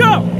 go!